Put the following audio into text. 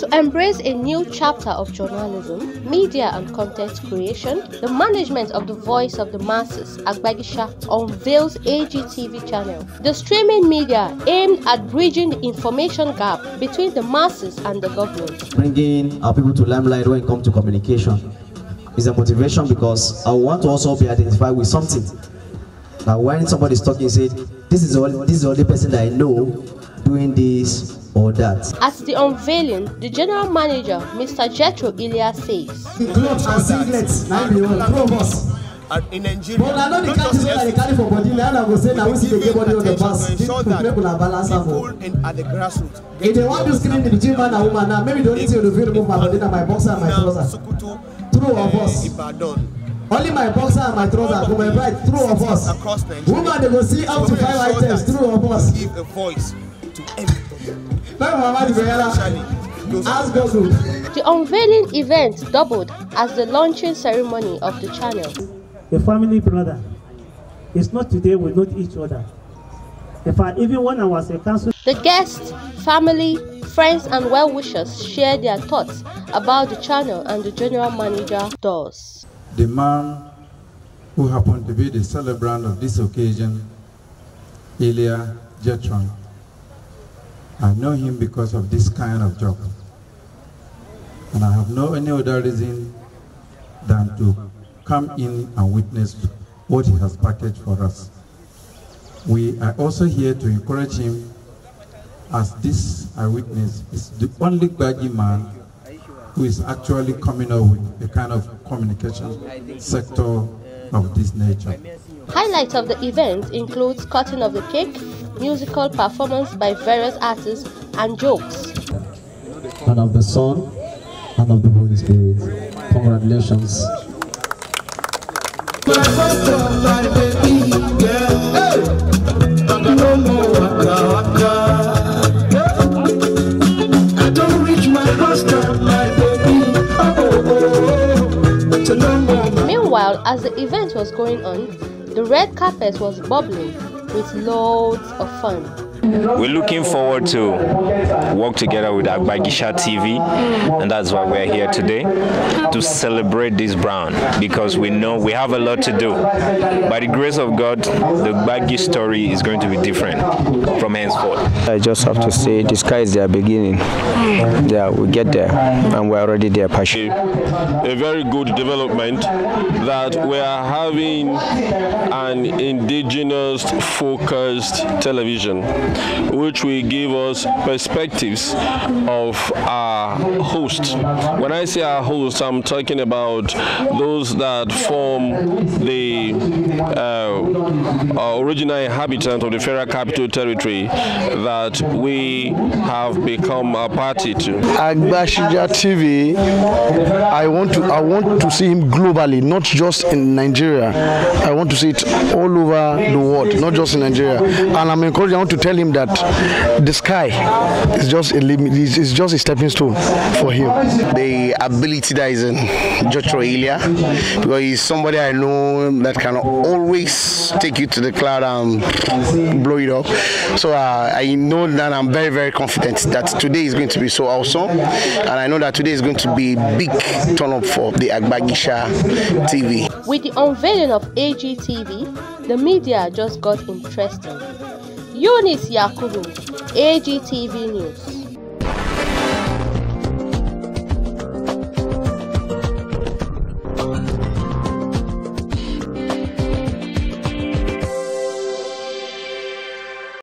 To embrace a new chapter of journalism, media and content creation, the management of the voice of the masses, Agbagyisha, unveils AGTV channel. The streaming media aimed at bridging the information gap between the masses and the government. Bringing our people to limelight when it comes to communication is a motivation because I want to also be identified with something. Now, when somebody is talking, say, "This is all. This is the only person that I know doing this or that." At the unveiling, the general manager, Mr. Jethro Ilya, says. Gloves and singlets, nine be one, two of us. in Nigeria. But I know the catch is what they carry for body. Now I go say, now we see the game body on the pass. People people are balance am o. at the grassroots. If they want to screen the between man and woman now, maybe the only thing you fit remove my body na my boxer and my trouser. Sokoto, True of eh, us. Ibadan. Only my boxer and my trouser go my bride. True of us. Woman they go see up to five items. that of us. Give a voice to everybody. Tell mama the Guyana. Especially those Ask Google. The unveiling event doubled as the launching ceremony of the channel. The family brother. It's not today we know each other. In fact, even when I was a council The guests, family, friends, and well wishers shared their thoughts about the channel and the general manager does. the man who happened to be the celebrant of this occasion, Ilya Jetron. I know him because of this kind of job. And I have no any other reason than to come in and witness what he has packaged for us. We are also here to encourage him as this eyewitness is the only Gbagyi man who is actually coming up with a kind of communication sector of this nature. Highlights of the event includes cutting of the cake, musical performance by various artists, and jokes. And of the Son and of the Holy Spirit. Congratulations. Meanwhile, as the event was going on, the red carpet was bubbling with loads of fun. We're looking forward to work together with Agbagyisha TV, and that's why we're here today to celebrate this brand because we know we have a lot to do. By the grace of God, the Gbagyi story is going to be different from henceforth. I just have to say the sky is their beginning. Yeah, we get there and we're already there, Passion. a very good development that we are having an indigenous focused television which will give us perspectives of our host. When I say our host, I'm talking about those that form the uh, uh, original inhabitants of the Federal Capital Territory that we have become a party to. Agbagyisha TV, I want to I want to see him globally, not just in Nigeria. I want to see it all over the world, not just in Nigeria. And I'm encouraged. I want to tell him that the sky is just a limit. Is just a stepping stone for him. the ability that is in Joshua Ilya because he's somebody I know that can always take you to the cloud and blow it up. So uh, I know that I'm very, very confident that today is going to be so awesome. And I know that today is going to be a big turn up for the Agbagyisha TV. With the unveiling of AGTV, the media just got interesting. Eunice Yakubu, AGTV News.